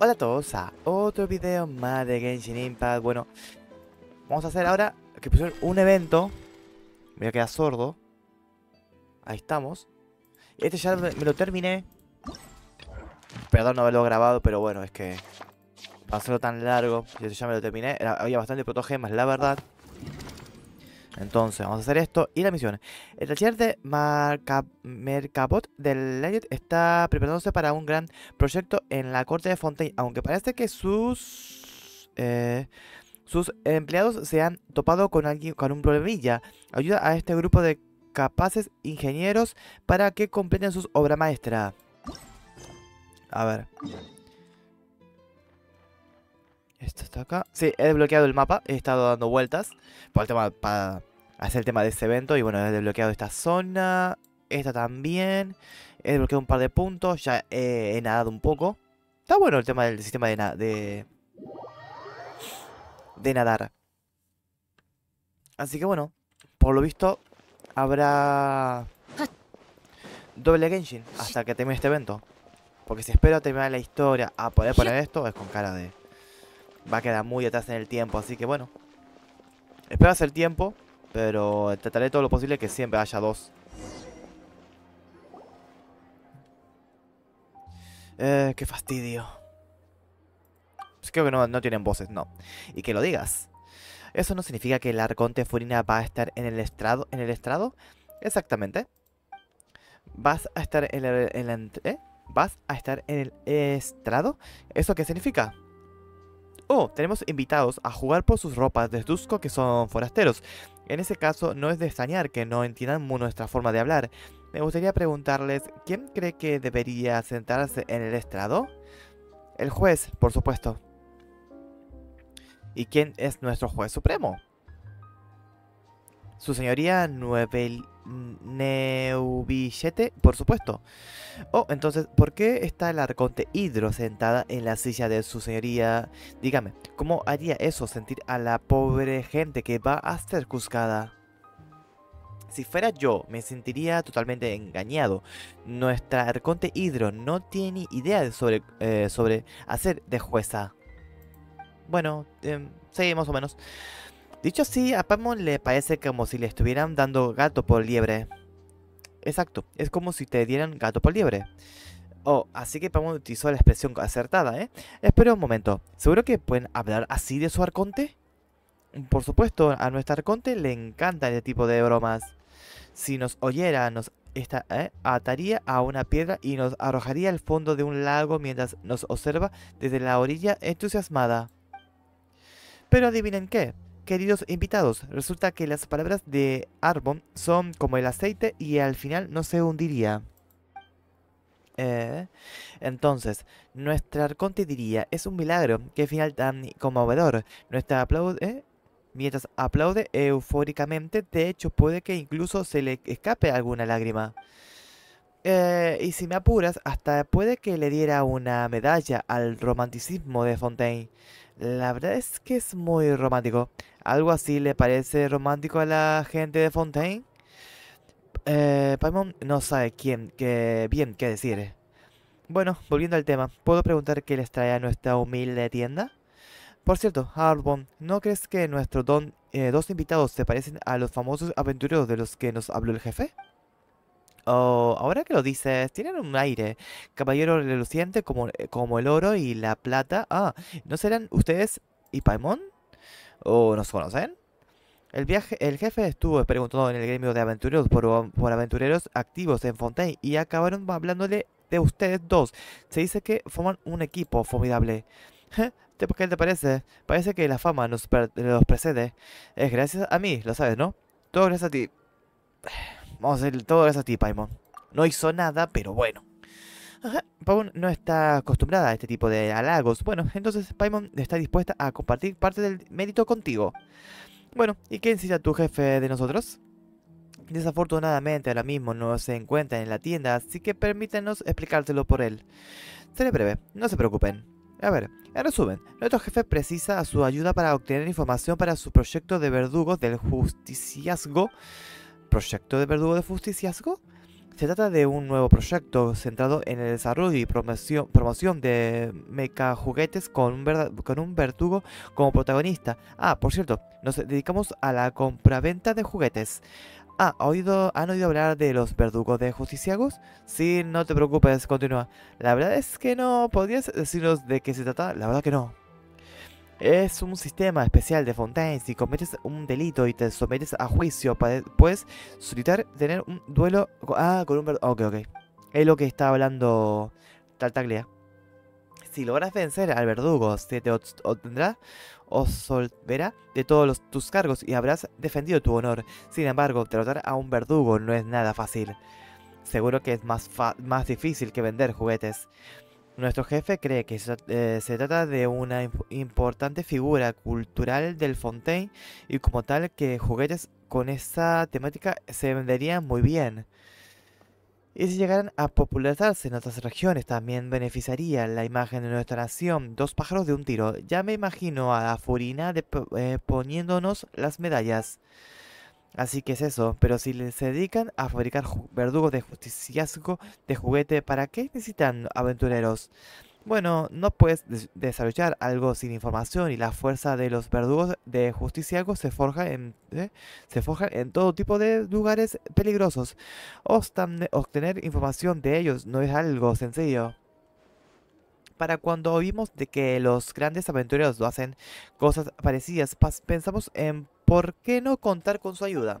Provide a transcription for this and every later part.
Hola a todos a otro video más de Genshin Impact. Bueno, vamos a hacer ahora que pusieron un evento. Me voy a quedar sordo. Ahí estamos. Este ya me lo terminé. Perdón no haberlo grabado, pero bueno, es que... Para tan largo, este ya me lo terminé. Había bastante protogemas, la verdad. Entonces, vamos a hacer esto y la misión. El taller de Marca Mercabot del Legend está preparándose para un gran proyecto en la corte de Fontaine, aunque parece que sus eh, sus empleados se han topado con alguien con un problemilla. Ayuda a este grupo de capaces ingenieros para que completen sus obras maestras. A ver. Esto está acá. Sí, he desbloqueado el mapa. He estado dando vueltas. Por el tema, para hacer el tema de ese evento. Y bueno, he desbloqueado esta zona. Esta también. He desbloqueado un par de puntos. Ya he, nadado un poco. Está bueno el tema del sistema de, de, nadar. Así que bueno, por lo visto habrá doble Genshin hasta que termine este evento. Porque si espero terminar la historia a poder poner esto, es con cara de... Va a quedar muy atrás en el tiempo, así que bueno. Espero hacer tiempo, pero trataré todo lo posible que siempre haya dos. Eh, qué fastidio. Pues creo que no, no tienen voces, no. Y que lo digas. ¿Eso no significa que el Arconte Furina va a estar en el estrado? ¿En el estrado? Exactamente. ¿Vas a estar en el, en ent- ¿eh? ¿Vas a estar en el estrado? ¿Eso qué significa? Oh, tenemos invitados a jugar por sus ropas de Tusco que son forasteros. En ese caso, no es de extrañar que no entiendan nuestra forma de hablar. Me gustaría preguntarles, ¿quién cree que debería sentarse en el estrado? El juez, por supuesto. ¿Y quién es nuestro juez supremo? Su señoría Nuevel... Neubillete, por supuesto. Oh, entonces, ¿por qué está el arconte Hidro sentada en la silla de su señoría? Dígame, ¿cómo haría eso sentir a la pobre gente que va a ser juzgada? Si fuera yo, me sentiría totalmente engañado. Nuestra arconte Hidro no tiene idea de sobre, eh, sobre hacer de jueza. Bueno, em, sí, más o menos. Dicho así, a Paimon le parece como si le estuvieran dando gato por liebre. Exacto, es como si te dieran gato por liebre. Oh, así que Paimon utilizó la expresión acertada, ¿eh? Espera un momento, ¿seguro que pueden hablar así de su arconte? Por supuesto, a nuestro arconte le encanta este tipo de bromas. Si nos oyera, nos ¿eh? ataría a una piedra y nos arrojaría al fondo de un lago mientras nos observa desde la orilla entusiasmada. Pero adivinen qué, queridos invitados, resulta que las palabras de Arbon son como el aceite y al final no se hundiría. Eh, entonces, nuestra arconte diría, es un milagro, qué final tan conmovedor. Nuestra aplaude, ¿eh? mientras aplaude eufóricamente, de hecho puede que incluso se le escape alguna lágrima. Eh, y si me apuras, hasta puede que le diera una medalla al romanticismo de Fontaine. La verdad es que es muy romántico. ¿Algo así le parece romántico a la gente de Fontaine? Eh, Paimon no sabe quién, qué, bien qué decir. Bueno, volviendo al tema, ¿puedo preguntar qué les trae a nuestra humilde tienda? Por cierto, Arbon, ¿no crees que nuestros eh, dos invitados se parecen a los famosos aventureros de los que nos habló el jefe? Oh, ahora que lo dices, tienen un aire. Caballero reluciente como, eh, como el oro y la plata. Ah, ¿no serán ustedes y Paimon? ¿O nos conocen? El viaje, el jefe estuvo preguntando en el gremio de aventureros por, por aventureros activos en Fontaine y acabaron hablándole de ustedes dos. Se dice que forman un equipo formidable. ¿Te- ¿Qué te parece? Parece que la fama nos precede. Es gracias a mí, lo sabes, ¿no? Todo gracias a ti. Vamos a decir todo gracias a ti, Paimon. No hizo nada, pero bueno. Paimon no está acostumbrada a este tipo de halagos. Bueno, entonces Paimon está dispuesta a compartir parte del mérito contigo. Bueno, ¿y qué necesita tu jefe de nosotros? Desafortunadamente ahora mismo no se encuentra en la tienda, así que permítanos explicárselo por él. Seré breve, no se preocupen. A ver, en resumen, nuestro jefe precisa su ayuda para obtener información para su proyecto de verdugos del justiciazgo. ¿Proyecto de verdugo de justiciazgo? Se trata de un nuevo proyecto centrado en el desarrollo y promoción, de mecha juguetes con un, con un verdugo como protagonista. Ah, por cierto, nos dedicamos a la compraventa de juguetes. Ah, oído, ¿han oído hablar de los verdugos de justiciagos? Sí, no te preocupes, continúa. La verdad es que no, ¿podrías decirnos de qué se trata? La verdad que no. Es un sistema especial de Fontaine. Si cometes un delito y te sometes a juicio, puedes solicitar tener un duelo. Ah, con un. Ok, ok. Es lo que está hablando Tartaglia. Si logras vencer al verdugo, se te obtendrá o solverá de todos tus cargos y habrás defendido tu honor. Sin embargo, derrotar a un verdugo no es nada fácil. Seguro que es más, más difícil que vender juguetes. Nuestro jefe cree que se, eh, trata de una importante figura cultural del Fontaine y como tal que juguetes con esa temática se venderían muy bien. Y si llegaran a popularizarse en otras regiones también beneficiaría la imagen de nuestra nación. Dos pájaros de un tiro. Ya me imagino a Furina eh, poniéndonos las medallas. Así que es eso, pero si se dedican a fabricar verdugos de justiciazgo de juguete, ¿para qué necesitan aventureros? Bueno, no puedes desarrollar algo sin información y la fuerza de los verdugos de justiciazgo se forja en, ¿eh? se forja en todo tipo de lugares peligrosos. obtener información de ellos no es algo sencillo para cuando oímos de que los grandes aventureros lo hacen cosas parecidas, pensamos en por qué no contar con su ayuda.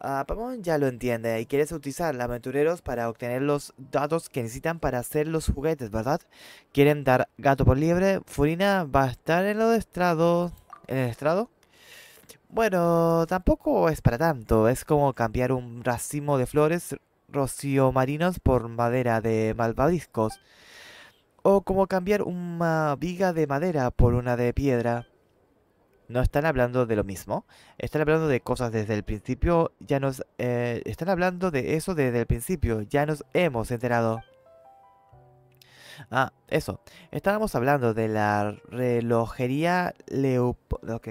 Uh, ya lo entiende y quiere utilizar aventureros para obtener los datos que necesitan para hacer los juguetes, ¿verdad? Quieren dar gato por liebre. Furina va a estar en el estrado. ¿En el estrado? Bueno, tampoco es para tanto. Es como cambiar un racimo de flores rocío marinos por madera de malvadiscos. O como cambiar una viga de madera por una de piedra. No están hablando de lo mismo. Están hablando de cosas desde el principio. Ya nos... Eh, están hablando de eso desde el principio. Ya nos hemos enterado. Ah, eso. Estábamos hablando de la relojería Leopold. Ok.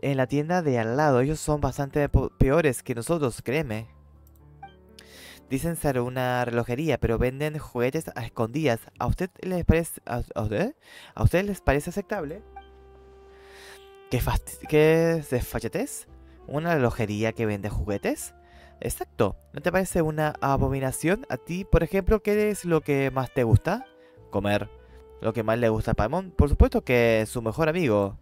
En la tienda de al lado. Ellos son bastante peores que nosotros, créeme. Dicen ser una relojería, pero venden juguetes a escondidas. ¿A usted les parece, a, ¿A usted les parece aceptable? ¿Qué, ¿Qué desfachatez? ¿Una relojería que vende juguetes? Exacto. ¿No te parece una abominación? A ti, por ejemplo, ¿qué es lo que más te gusta? Comer. Lo que más le gusta a Paimon. Por supuesto que es su mejor amigo.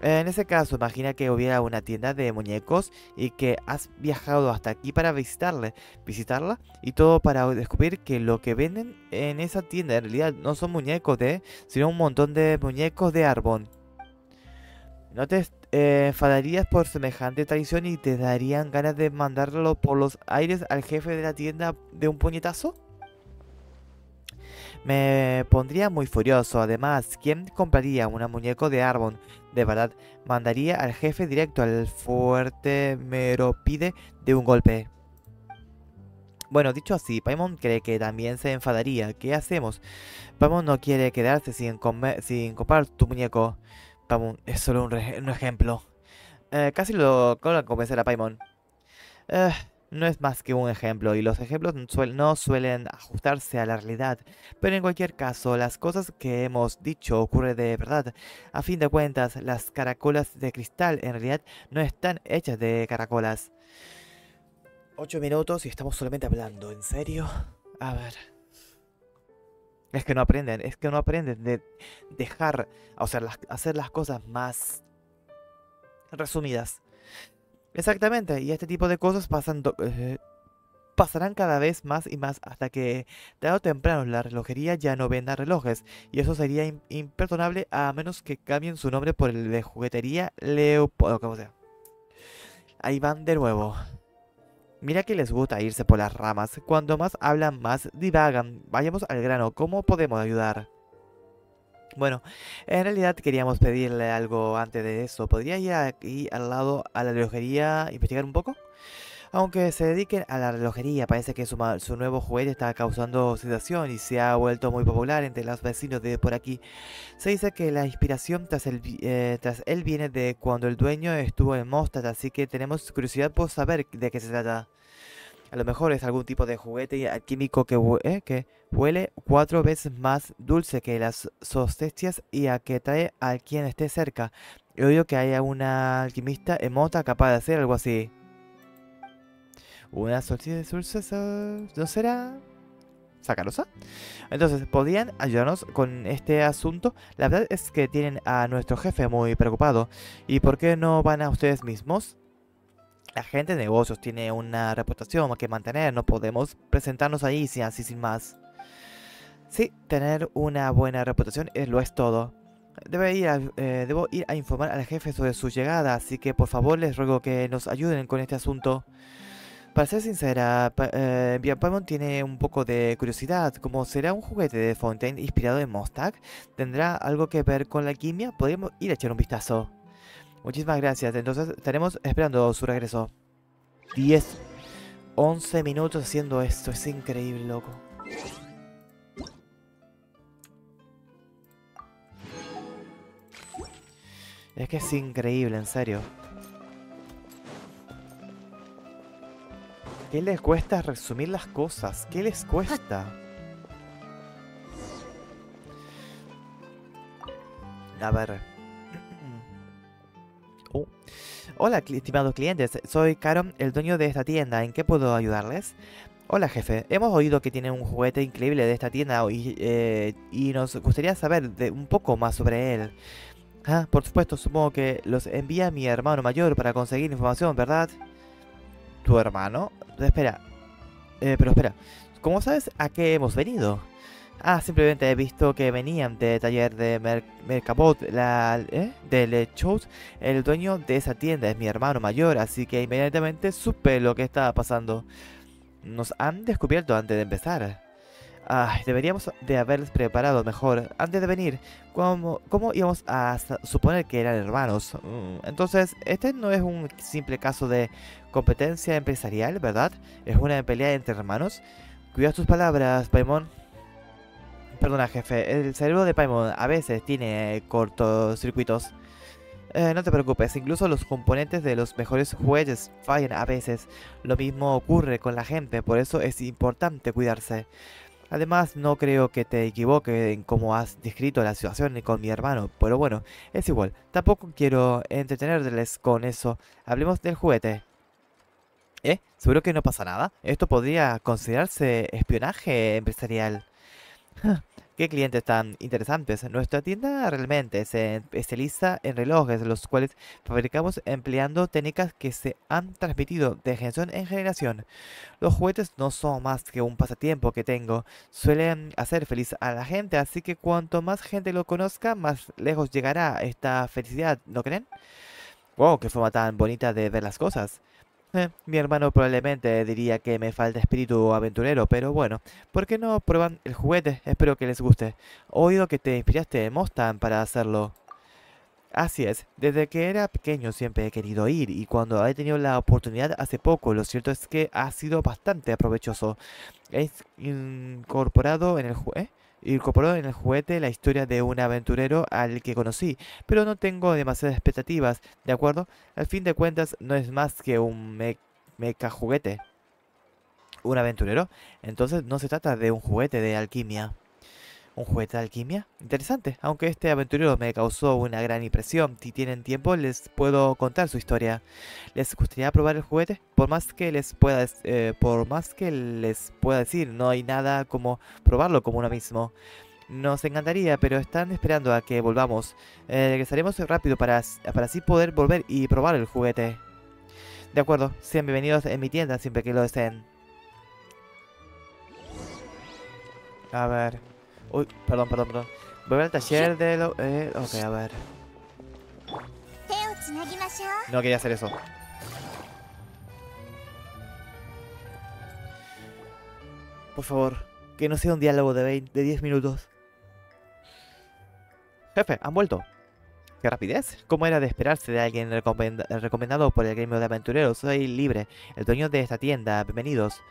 En ese caso, imagina que hubiera una tienda de muñecos y que has viajado hasta aquí para visitarle, visitarla y todo para descubrir que lo que venden en esa tienda en realidad no son muñecos de, sino un montón de muñecos de árbol. ¿No te eh, enfadarías por semejante traición y te darían ganas de mandarlo por los aires al jefe de la tienda de un puñetazo? Me pondría muy furioso. Además, ¿quién compraría un muñeco de árbol? De verdad, mandaría al jefe directo al fuerte meropide de un golpe. Bueno, dicho así, Paimon cree que también se enfadaría. ¿Qué hacemos? Paimon no quiere quedarse sin, sin comprar tu muñeco. Paimon es solo un, ejemplo. Eh, casi lo convencer a Paimon. Eh, no es más que un ejemplo y los ejemplos no suelen ajustarse a la realidad, pero en cualquier caso las cosas que hemos dicho ocurren de verdad. A fin de cuentas, las caracolas de cristal en realidad no están hechas de caracolas. Ocho minutos y estamos solamente hablando, ¿en serio? A ver. Es que no aprenden, es que no aprenden de dejar, o sea, hacer las cosas más resumidas. Exactamente, y este tipo de cosas pasan eh, pasarán cada vez más y más hasta que tarde o temprano la relojería ya no venda relojes, y eso sería imperdonable a menos que cambien su nombre por el de juguetería Leopoldo, como sea. Ahí van de nuevo. Mira que les gusta irse por las ramas. Cuando más hablan, más divagan. Vayamos al grano. ¿Cómo podemos ayudar? Bueno, en realidad queríamos pedirle algo antes de eso. ¿Podría ir aquí al lado a la relojería investigar un poco? Aunque se dediquen a la relojería, parece que su, nuevo juguete está causando sensación y se ha vuelto muy popular entre los vecinos de por aquí. Se dice que la inspiración tras, eh, él viene de cuando el dueño estuvo en Mostad, así que tenemos curiosidad por saber de qué se trata. A lo mejor es algún tipo de juguete químico que, eh, huele cuatro veces más dulce que las sostestias y a que trae a quien esté cerca. He oído que haya una alquimista emota capaz de hacer algo así. Una solsticia de dulces, ¿no será? sacarosa. Entonces, ¿podrían ayudarnos con este asunto? La verdad es que tienen a nuestro jefe muy preocupado. ¿Y por qué no van a ustedes mismos? La gente de negocios tiene una reputación que mantener. No podemos presentarnos ahí sin así sin más. Sí, tener una buena reputación es, lo es todo. Debe ir eh, debo ir a informar al jefe sobre su llegada, así que por favor les ruego que nos ayuden con este asunto. Para ser sincera, eh, Paimon tiene un poco de curiosidad. Como será un juguete de Fontaine inspirado en Mostag, ¿tendrá algo que ver con la alquimia? Podríamos ir a echar un vistazo. Muchísimas gracias. Entonces estaremos esperando su regreso. 10, 11 minutos haciendo esto. Es increíble, loco. Es que es increíble, en serio. ¿Qué les cuesta resumir las cosas? ¿Qué les cuesta? A ver. Oh. Hola, estimados clientes. Soy Caron, el dueño de esta tienda. ¿En qué puedo ayudarles? Hola, jefe. Hemos oído que tiene un juguete increíble de esta tienda y, eh, y nos gustaría saber de un poco más sobre él. Ah, por supuesto, supongo que los envía mi hermano mayor para conseguir información, ¿verdad? ¿Tu hermano? Espera. Eh, pero espera. ¿Cómo sabes a qué hemos venido? Ah, simplemente he visto que venían de taller de Mercabot, la, ¿eh? de Lechot. El dueño de esa tienda es mi hermano mayor, así que inmediatamente supe lo que estaba pasando. Nos han descubierto antes de empezar. Ah, deberíamos de haberles preparado mejor antes de venir. ¿Cómo, ¿Cómo, íbamos a suponer que eran hermanos? Mm, entonces, este no es un simple caso de competencia empresarial, ¿verdad? Es una pelea entre hermanos. Cuida tus palabras, Paimon. Perdona, jefe. El cerebro de Paimon a veces tiene cortocircuitos. Eh, no te preocupes, incluso los componentes de los mejores juguetes fallan a veces. Lo mismo ocurre con la gente, por eso es importante cuidarse. Además, no creo que te equivoques en cómo has descrito la situación con mi hermano, pero bueno, es igual. Tampoco quiero entretenerles con eso. Hablemos del juguete. ¿Eh? ¿Seguro que no pasa nada? Esto podría considerarse espionaje empresarial. Qué clientes tan interesantes. Nuestra tienda realmente se especializa en relojes, los cuales fabricamos empleando técnicas que se han transmitido de generación en generación. Los juguetes no son más que un pasatiempo que tengo. Suelen hacer feliz a la gente, así que cuanto más gente lo conozca, más lejos llegará esta felicidad, ¿no creen? Wow, qué forma tan bonita de ver las cosas. Eh, mi hermano probablemente diría que me falta espíritu aventurero, pero bueno, ¿por qué no prueban el juguete? Espero que les guste. Oído que te inspiraste en Mostan para hacerlo. Así es, desde que era pequeño siempre he querido ir y cuando he tenido la oportunidad hace poco, lo cierto es que ha sido bastante provechoso. He incorporado en el juego... ¿eh? Incorporó en el juguete la historia de un aventurero al que conocí, pero no tengo demasiadas expectativas, ¿de acuerdo? Al fin de cuentas no es más que un meca juguete. ¿Un aventurero? Entonces no se trata de un juguete de alquimia. ¿Un juguete de alquimia? Interesante, aunque este aventurero me causó una gran impresión. Si tienen tiempo, les puedo contar su historia. ¿Les gustaría probar el juguete? Por más que les pueda, eh, por más que les pueda decir, no hay nada como probarlo como uno mismo. Nos encantaría, pero están esperando a que volvamos. Eh, regresaremos rápido para, para así poder volver y probar el juguete. De acuerdo, sean bienvenidos en mi tienda siempre que lo deseen. A ver... Uy, perdón, perdón, perdón. Voy al taller de lo... Eh, ok, a ver. No quería hacer eso. Por favor, que no sea un diálogo de, 20, de 10 minutos. Jefe, han vuelto. ¡Qué rapidez! ¿Cómo era de esperarse de alguien recomendado por el gremio de aventureros? Soy libre, el dueño de esta tienda. Bienvenidos.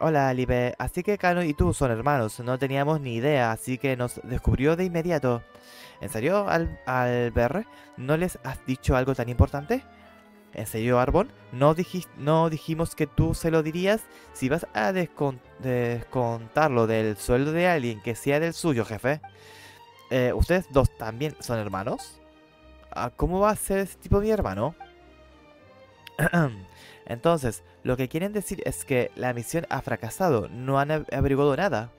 Hola, Libe. Así que Kano y tú son hermanos. No teníamos ni idea, así que nos descubrió de inmediato. ¿En serio, al, ver? ¿No les has dicho algo tan importante? ¿En serio, Arbon? ¿No, ¿No dijimos que tú se lo dirías? Si vas a descontarlo del sueldo de alguien que sea del suyo, jefe. Eh, ¿Ustedes dos también son hermanos? Ah, ¿Cómo va a ser ese tipo mi hermano? Entonces, lo que quieren decir es que la misión ha fracasado. No han averiguado nada.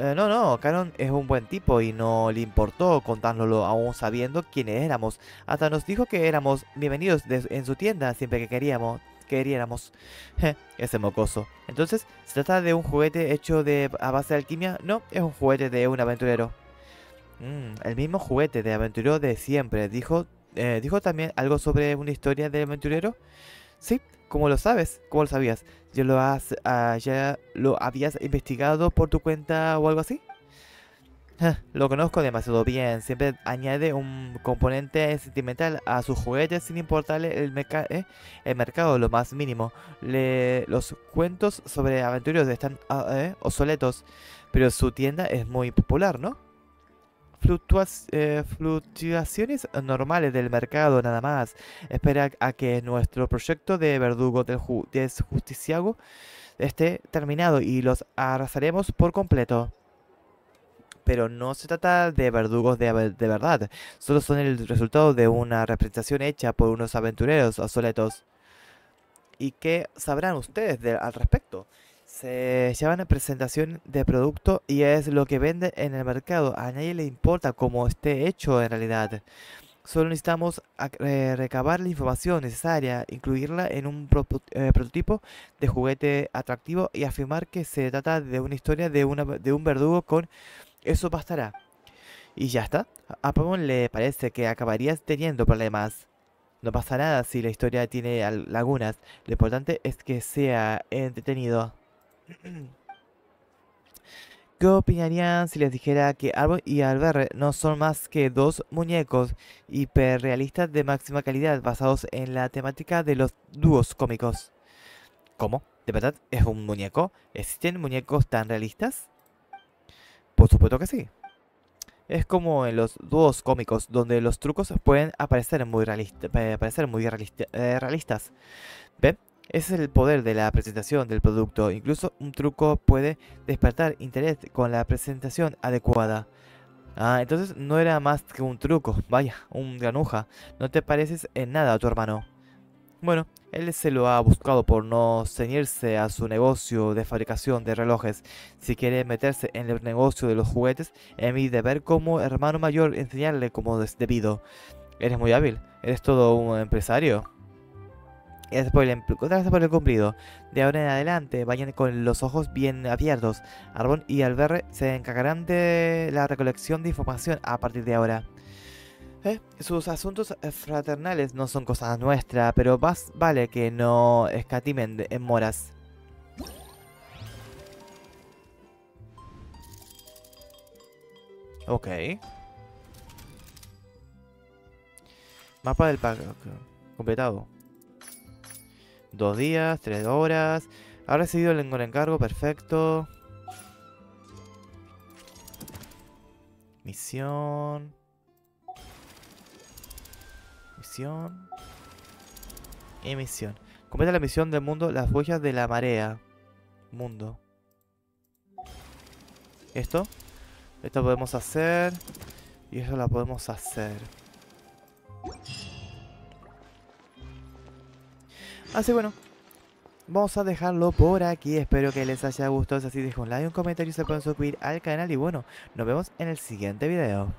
Eh, no, no, Caron es un buen tipo y no le importó contárnoslo aún sabiendo quiénes éramos. Hasta nos dijo que éramos bienvenidos en su tienda siempre que queríamos. Queríamos. Ese mocoso. Entonces, ¿se trata de un juguete hecho de a base de alquimia? No, es un juguete de un aventurero. Mm, el mismo juguete de aventurero de siempre. Dijo, eh, dijo también algo sobre una historia de aventurero. Sí, ¿cómo lo sabes? ¿Cómo lo sabías? ¿Ya lo, has, ah, ¿Ya lo habías investigado por tu cuenta o algo así? lo conozco demasiado bien. Siempre añade un componente sentimental a sus juguetes sin importarle el, eh, el mercado lo más mínimo. Le los cuentos sobre aventureros están ah, eh, obsoletos, pero su tienda es muy popular, ¿no? Eh, fluctuaciones normales del mercado nada más. Espera a que nuestro proyecto de verdugo del justiciago esté terminado y los arrasaremos por completo. Pero no se trata de verdugos de verdad, solo son el resultado de una representación hecha por unos aventureros obsoletos. ¿Y qué sabrán ustedes al respecto? Se llaman presentación de producto y es lo que vende en el mercado. A nadie le importa cómo esté hecho en realidad. Solo necesitamos eh, recabar la información necesaria, incluirla en un eh, prototipo de juguete atractivo y afirmar que se trata de una historia de, una, de un verdugo con eso bastará. Y ya está. A Pokémon le parece que acabarías teniendo problemas. No pasa nada si la historia tiene lagunas. Lo importante es que sea entretenido. ¿Qué opinarían si les dijera que Arbor y Alberre no son más que dos muñecos hiperrealistas de máxima calidad basados en la temática de los dúos cómicos? ¿Cómo? ¿De verdad es un muñeco? ¿Existen muñecos tan realistas? Por supuesto que sí. Es como en los dúos cómicos, donde los trucos pueden aparecer muy, eh, muy eh, realistas. ¿Ven? Ese es el poder de la presentación del producto. Incluso un truco puede despertar interés con la presentación adecuada. Ah, entonces no era más que un truco. Vaya, un granuja. No te pareces en nada a tu hermano. Bueno, él se lo ha buscado por no ceñirse a su negocio de fabricación de relojes. Si quiere meterse en el negocio de los juguetes, es mi deber como hermano mayor enseñarle como es debido. Eres muy hábil. Eres todo un empresario. Gracias por, el, por el cumplido. De ahora en adelante, vayan con los ojos bien abiertos. Arbon y Alberre se encargarán de la recolección de información a partir de ahora. Eh, sus asuntos fraternales no son cosas nuestras, pero más vale que no escatimen en moras. Ok. Mapa del pack completado. Dos días, tres horas. Ha recibido el encargo, perfecto. Misión. Misión. Y misión. Completa la misión del mundo, las huellas de la marea. Mundo. Esto. Esto podemos hacer. Y eso la podemos hacer. Así bueno, vamos a dejarlo por aquí. Espero que les haya gustado. Si así, dejen un like, un comentario y se pueden suscribir al canal. Y bueno, nos vemos en el siguiente video.